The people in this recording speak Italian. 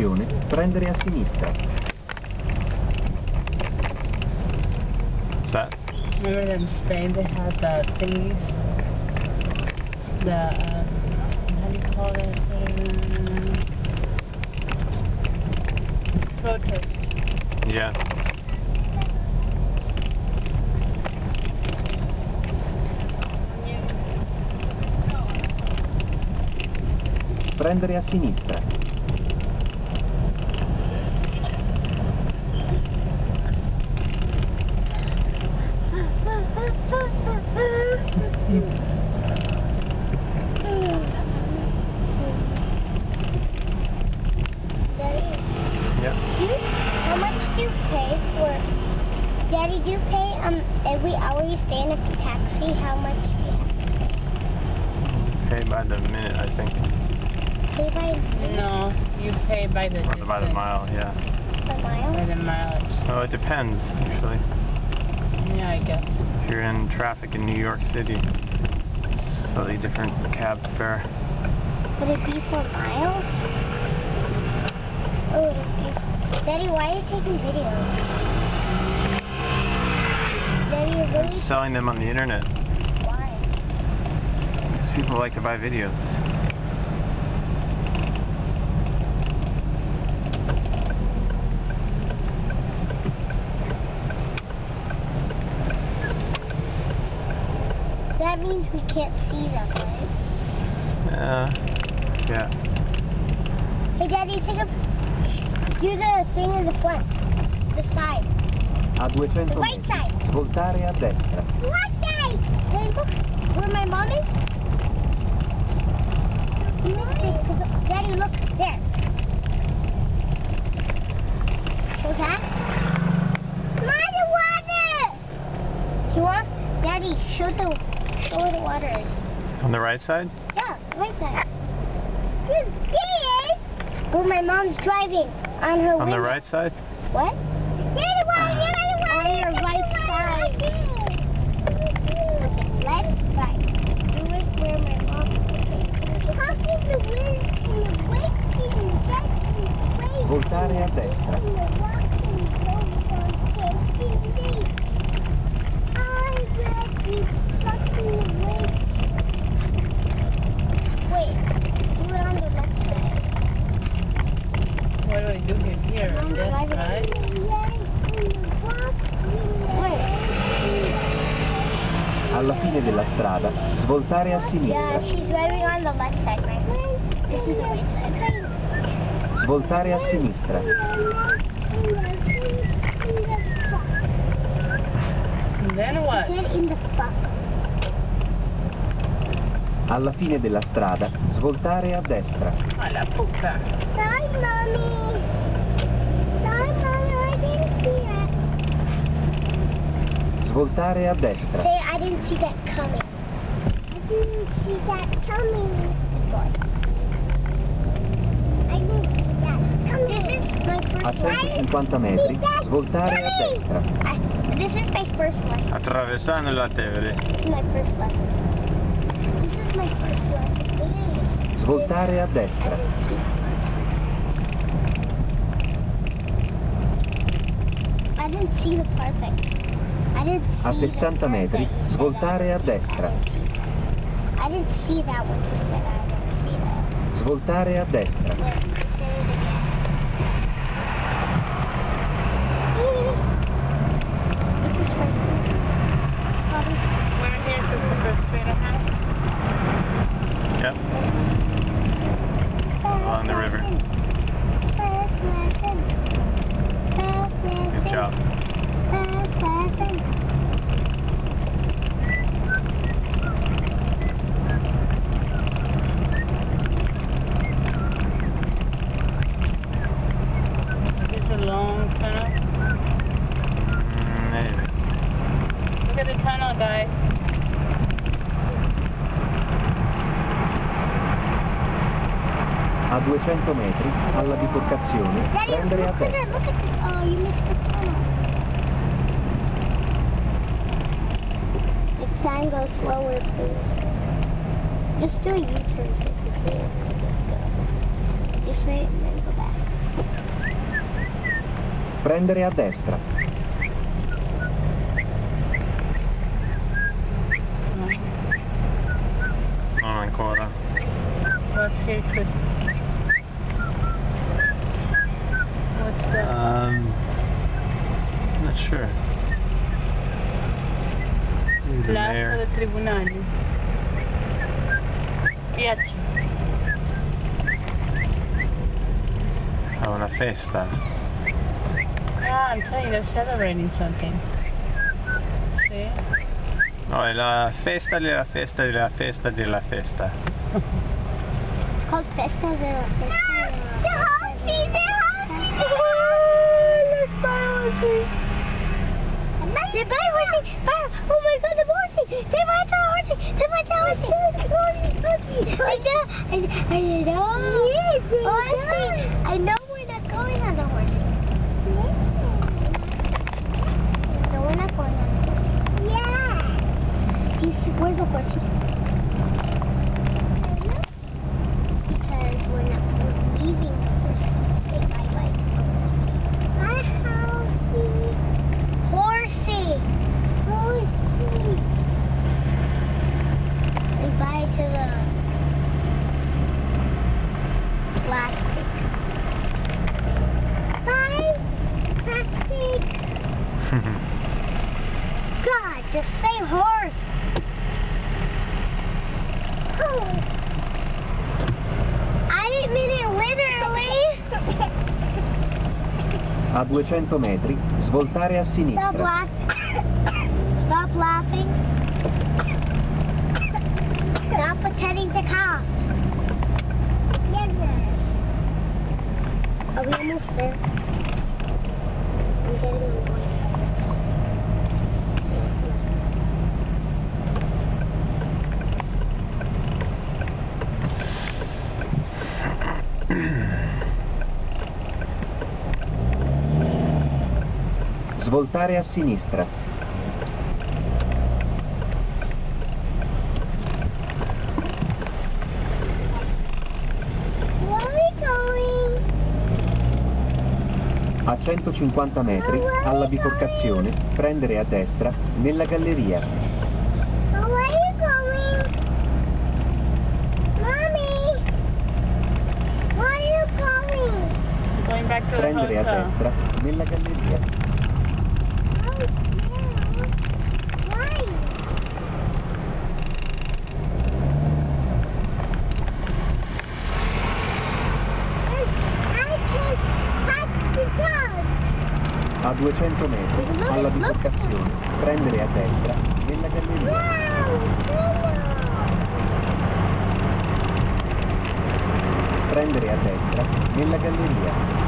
biforcazione, prendere a sinistra. What's that? Remember in Spain they had the thingies? The, um, how do you call it? Um, protest. Yeah. Prendere a sinistra. By the minute, I think. pay by No, you pay by the Or by the mile, yeah. per By mile? By the mileage. Oh, it depends, actually. Yeah, I guess. If you're in traffic in New York City, it's slightly different cab fare. Would it be for miles? Oh, be? Daddy, why are you taking videos? Daddy, you're I'm selling them on the internet. Why? Because people like to buy videos. That means we can't see them, right? Uh, yeah. Hey, Daddy, take a do the thing in the front, the side, A 200 the right metri. side. Svoltare a destra. Right side. Hey, look where my mom is. You must take, 'cause- Daddy, look there. Show that. Mommy, water. You want? Daddy, show the show where the water is. On the right side? Yeah, right side. This is where my mom's driving on her On the right side? What? Daddy, water, Voltare a destra. Alla fine della strada, svoltare a Yeah, sinistra. she's Svoltare a sinistra. And then what? Get in the fuck. Alla fine della strada, svoltare a destra. A la puta. Sorry, mommy. Sorry, mommy, I didn't see it. Svoltare a destra. Say, I didn't see that coming. I didn't see that coming. Good. I didn't see that coming. This is my A first lesson. 150 metri, svoltare a destra. I, this is my first lesson. Attraversando la Tevere. Svoltare a destra. didn't see I didn't see the part that I didn't see A the 60 part metri, svoltare a destra. I didn't see that when he said I didn't see that. Svoltare a destra. A 200 metri, alla biforcazione, Daddy, prendere a destra. Look at it. Oh, you missed the tunnel. Next time, go slower, please. Just do a U-turn so you can see it. Just go this way and then go back. prendere a destra, Non ancora. What's here, Chris? What's that? Um, not sure. The Plaza mayor. dei Tribunali. Piace. Ha una festa. Ah, I'm telling you, they're celebrating something. See? No, è la festa della festa della festa della festa. It's called Festa de la Festa. The horsey, the horsey. My horsey. The bad horsey. Buy, Oh my god, the horsey. They might the horsey. They might the horsey. I know. I, I know. Yes, horsey. Oh, I know we're not going on the horsey. No, we're not going on the horsey. Yeah. Do you see, where's the horsey? because we're not we're leaving the horse to say bye bye to the horsey. Hi, horsey. Horsey. Horsey. Say bye to the plastic. Bye, plastic. God, just say horse. Oh. I didn't mean it literally. a 200 metri, svoltare a Stop sinistra, laughing. Stop laughing. Stop pretending to cough. Yes. Are we almost there? Svoltare a sinistra, a 150 metri, alla biforcazione, prendere a destra, nella galleria, Where are you going? Mommy! Where are you going? Going back to the prendere a destra, nella galleria, Oh, yeah. Why? I can touch the dog. A 200 metri, alla biforcazione, prendere a destra, nella galleria, prendere a destra, nella galleria,